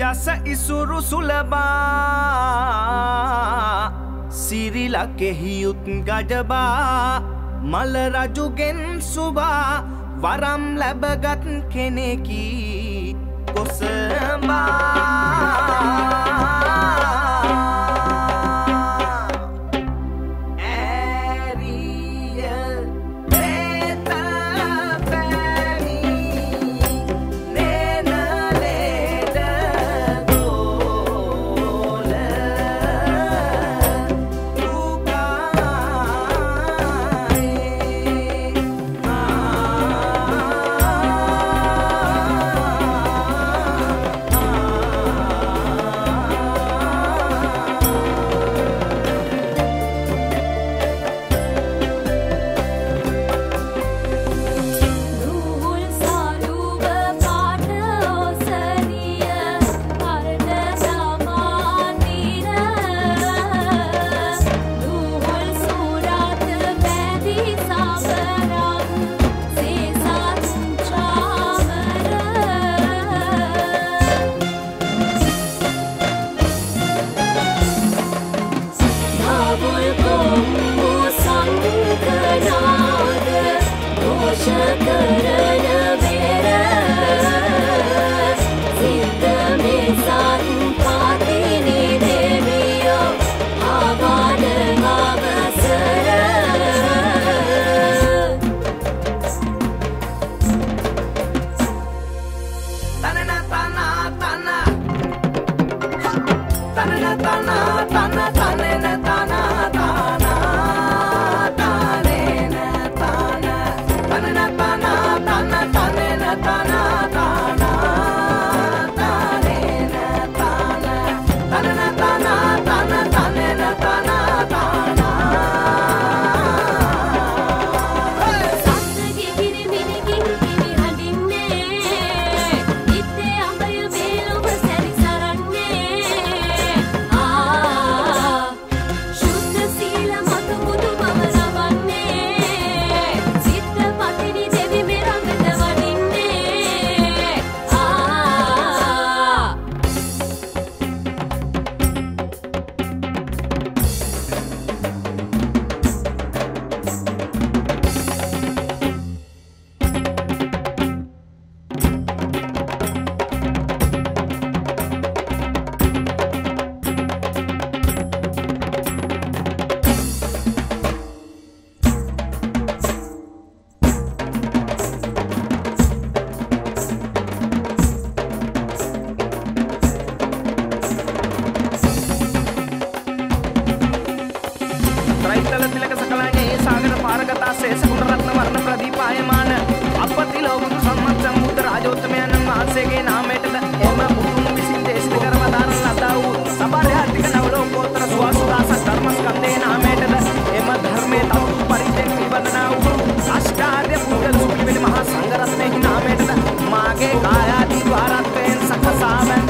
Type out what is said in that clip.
යස ඉසුරු සුලබා සිරිලකෙහියුත් ගජබා මල රජුගෙන් සුබා වරම් ලැබගත් කෙනෙකි කොසබා da da da da 他仨呗